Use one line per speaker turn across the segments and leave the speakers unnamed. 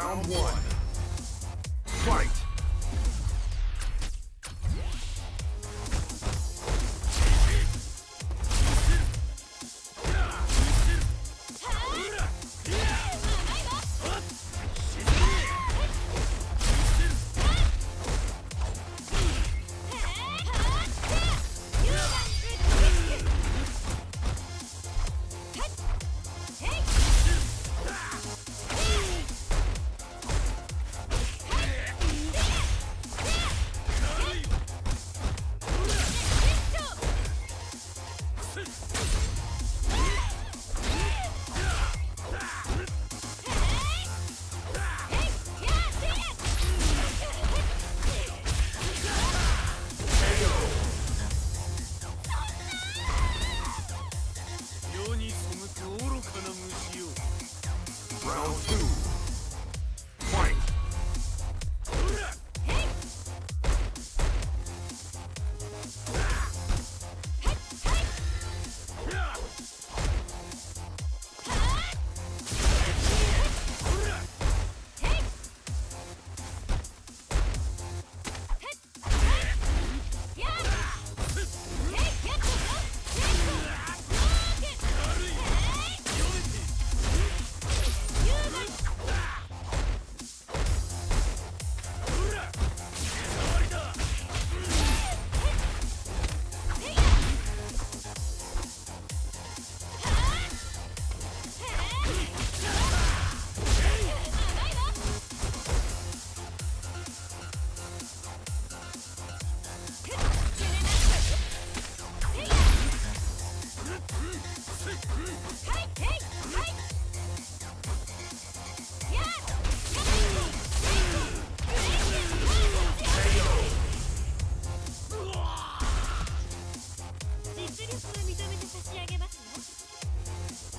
Round one.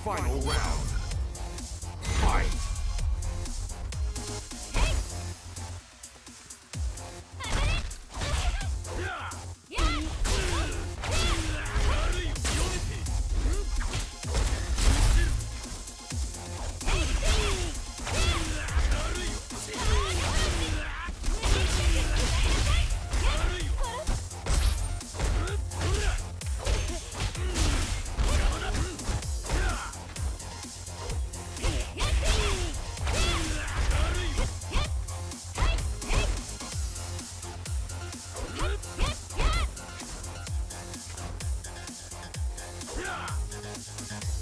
Final round. Yeah!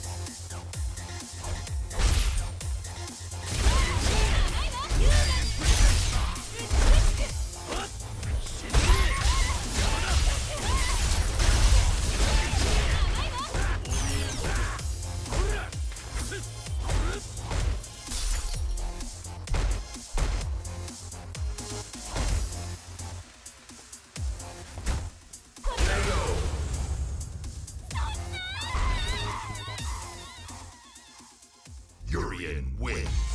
Urian wins.